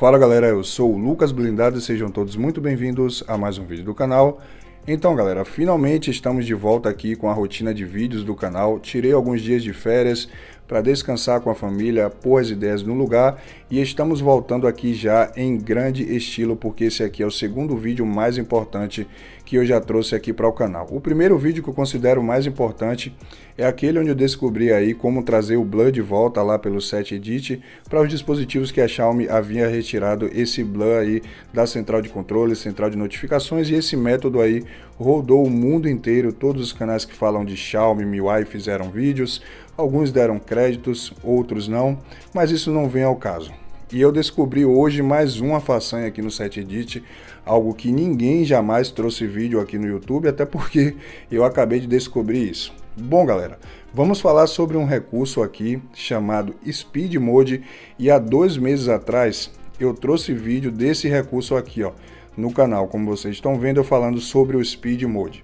Fala galera, eu sou o Lucas Blindado e sejam todos muito bem-vindos a mais um vídeo do canal. Então galera, finalmente estamos de volta aqui com a rotina de vídeos do canal. Tirei alguns dias de férias para descansar com a família, pôr as ideias no lugar e estamos voltando aqui já em grande estilo porque esse aqui é o segundo vídeo mais importante que eu já trouxe aqui para o canal. O primeiro vídeo que eu considero mais importante é aquele onde eu descobri aí como trazer o Blur de volta lá pelo Set Edit para os dispositivos que a Xiaomi havia retirado esse Blur aí da central de controle, central de notificações e esse método aí rodou o mundo inteiro, todos os canais que falam de Xiaomi, MIUI fizeram vídeos, alguns deram créditos, outros não, mas isso não vem ao caso. E eu descobri hoje mais uma façanha aqui no Set Edit, algo que ninguém jamais trouxe vídeo aqui no YouTube, até porque eu acabei de descobrir isso. Bom, galera, vamos falar sobre um recurso aqui chamado Speed Mode e há dois meses atrás eu trouxe vídeo desse recurso aqui, ó, no canal, como vocês estão vendo eu falando sobre o Speed Mode.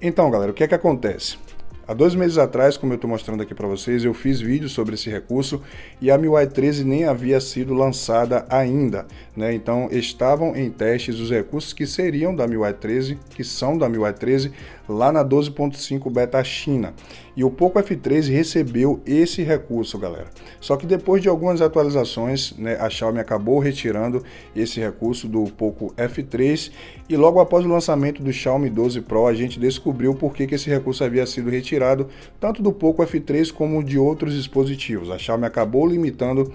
Então, galera, o que é que acontece? Há dois meses atrás, como eu estou mostrando aqui para vocês, eu fiz vídeo sobre esse recurso e a MIUI 13 nem havia sido lançada ainda. Né? Então estavam em testes os recursos que seriam da MIUI 13, que são da MIUI 13, lá na 12.5 Beta China. E o Poco F3 recebeu esse recurso, galera. Só que depois de algumas atualizações, né, a Xiaomi acabou retirando esse recurso do Poco F3 e logo após o lançamento do Xiaomi 12 Pro, a gente descobriu por que, que esse recurso havia sido retirado, tanto do Poco F3 como de outros dispositivos. A Xiaomi acabou limitando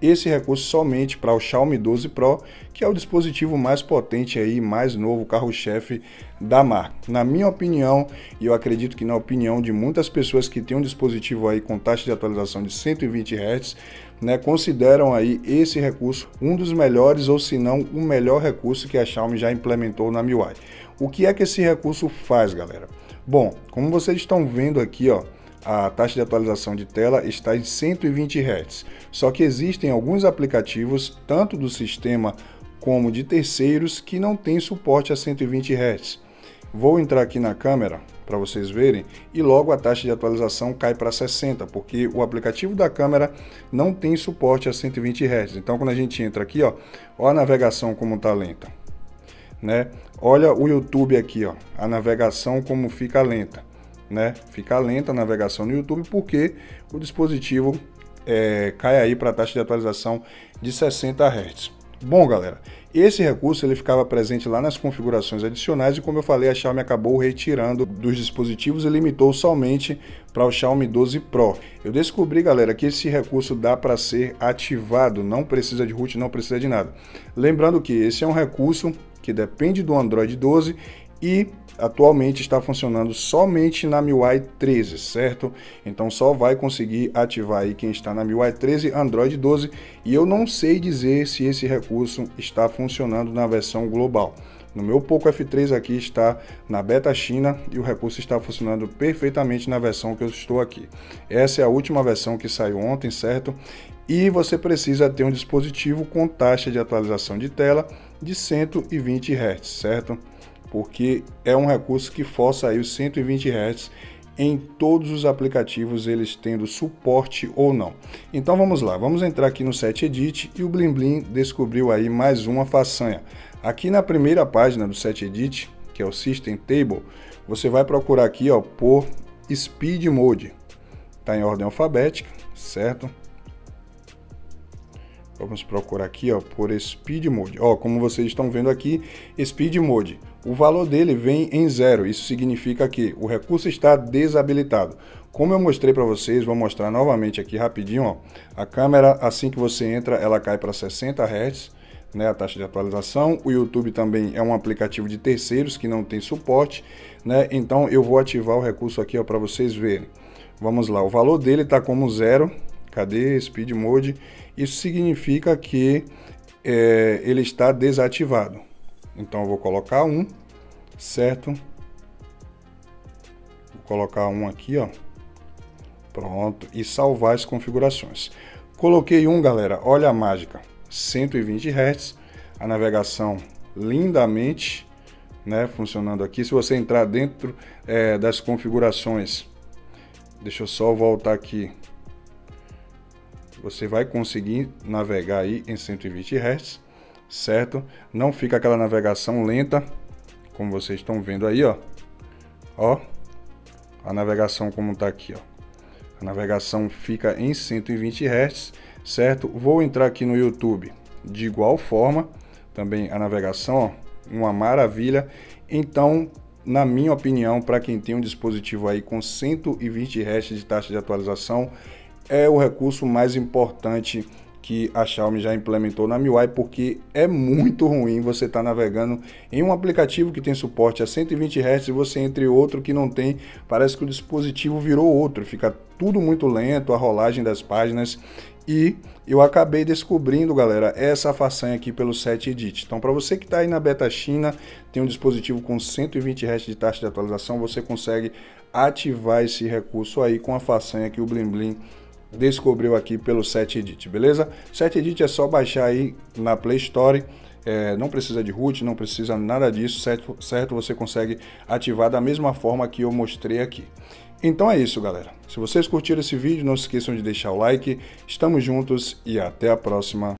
esse recurso somente para o Xiaomi 12 Pro, que é o dispositivo mais potente aí, mais novo, carro-chefe da marca. Na minha opinião, e eu acredito que na opinião de muitas pessoas que têm um dispositivo aí com taxa de atualização de 120 Hz, né, consideram aí esse recurso um dos melhores ou se não o melhor recurso que a Xiaomi já implementou na MIUI. O que é que esse recurso faz, galera? Bom, como vocês estão vendo aqui, ó, a taxa de atualização de tela está em 120 Hz. Só que existem alguns aplicativos, tanto do sistema como de terceiros, que não têm suporte a 120 Hz. Vou entrar aqui na câmera para vocês verem e logo a taxa de atualização cai para 60, porque o aplicativo da câmera não tem suporte a 120 Hz. Então quando a gente entra aqui, ó, ó a navegação como está lenta, né? Olha o YouTube aqui, ó, a navegação como fica lenta né? Fica lenta a navegação no YouTube porque o dispositivo é, cai aí para a taxa de atualização de 60 Hz. Bom, galera, esse recurso ele ficava presente lá nas configurações adicionais e como eu falei, a Xiaomi acabou retirando dos dispositivos e limitou somente para o Xiaomi 12 Pro. Eu descobri, galera, que esse recurso dá para ser ativado, não precisa de root, não precisa de nada. Lembrando que esse é um recurso que depende do Android 12 e atualmente está funcionando somente na MIUI 13, certo? Então só vai conseguir ativar aí quem está na MIUI 13 Android 12 e eu não sei dizer se esse recurso está funcionando na versão global. No meu Poco F3 aqui está na beta China e o recurso está funcionando perfeitamente na versão que eu estou aqui. Essa é a última versão que saiu ontem, certo? E você precisa ter um dispositivo com taxa de atualização de tela de 120 Hz, certo? Porque é um recurso que força aí os 120 Hz em todos os aplicativos, eles tendo suporte ou não. Então vamos lá, vamos entrar aqui no Set Edit e o Blim Blim descobriu aí mais uma façanha. Aqui na primeira página do Set Edit, que é o System Table, você vai procurar aqui ó, por Speed Mode. Está em ordem alfabética, certo? Vamos procurar aqui ó, por Speed Mode. Ó, como vocês estão vendo aqui, Speed Mode. O valor dele vem em zero. Isso significa que o recurso está desabilitado. Como eu mostrei para vocês, vou mostrar novamente aqui rapidinho. Ó. A câmera, assim que você entra, ela cai para 60 Hz. Né, a taxa de atualização. O YouTube também é um aplicativo de terceiros que não tem suporte, né? Então eu vou ativar o recurso aqui para vocês verem. Vamos lá, o valor dele está como zero. Cadê Speed Mode? Isso significa que é, ele está desativado. Então eu vou colocar um, certo? Vou colocar um aqui, ó. Pronto, e salvar as configurações. Coloquei um, galera, olha a mágica. 120 Hz, a navegação lindamente, né, funcionando aqui. Se você entrar dentro é, das configurações, deixa eu só voltar aqui você vai conseguir navegar aí em 120 Hz, certo? Não fica aquela navegação lenta, como vocês estão vendo aí, ó. Ó, a navegação como tá aqui, ó. A navegação fica em 120 Hz, certo? Vou entrar aqui no YouTube de igual forma, também a navegação, ó, uma maravilha. Então, na minha opinião, para quem tem um dispositivo aí com 120 Hz de taxa de atualização, é o recurso mais importante que a Xiaomi já implementou na MIUI, porque é muito ruim você estar tá navegando em um aplicativo que tem suporte a 120 Hz e você entre outro que não tem, parece que o dispositivo virou outro, fica tudo muito lento, a rolagem das páginas e eu acabei descobrindo, galera, essa façanha aqui pelo 7 Edit. Então, para você que está aí na beta China, tem um dispositivo com 120 Hz de taxa de atualização, você consegue ativar esse recurso aí com a façanha que o Blim Blim descobriu aqui pelo 7 Edit, beleza? 7 Edit é só baixar aí na Play Store. É, não precisa de root, não precisa nada disso, certo? certo? Você consegue ativar da mesma forma que eu mostrei aqui. Então é isso, galera. Se vocês curtiram esse vídeo, não se esqueçam de deixar o like. Estamos juntos e até a próxima.